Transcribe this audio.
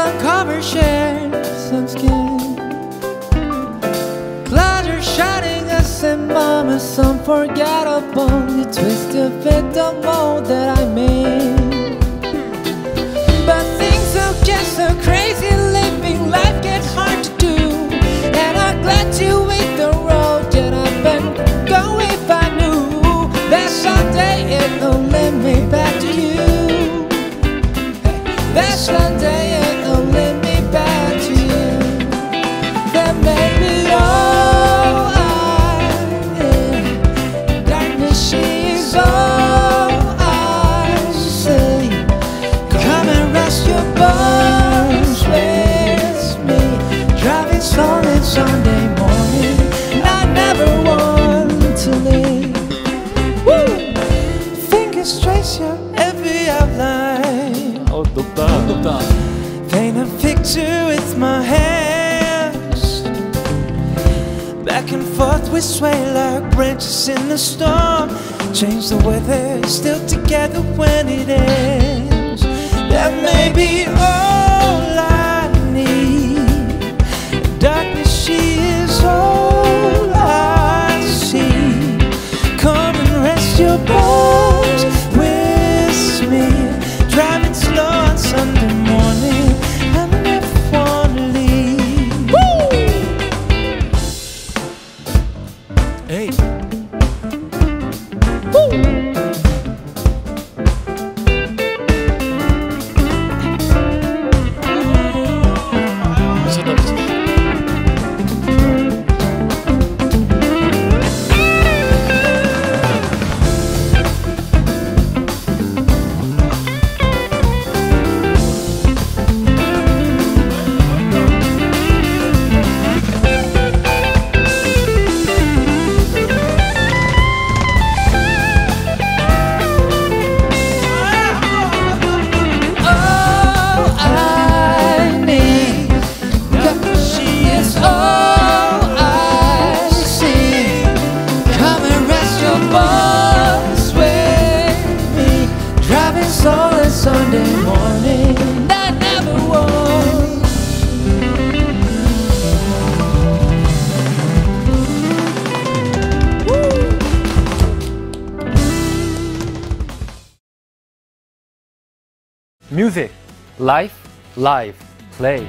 Some uncover shares some skin. Pleasure shining us and Some forgettable, You twist to fit the mold that I made. But things are just so crazy, living life gets hard to do. And I'm glad to hit the road that I've been going if I knew that someday it'll lead me back to you. Hey, that's Paint a picture with my hands. Back and forth we sway like branches in the storm. Change the weather, still together when it ends. That may be all I need. Darkness, she is all I see. Come and rest your bones with me. Driving slow on Sunday morning. I never Driving slow Sunday morning. I never was. Music, life, live, play.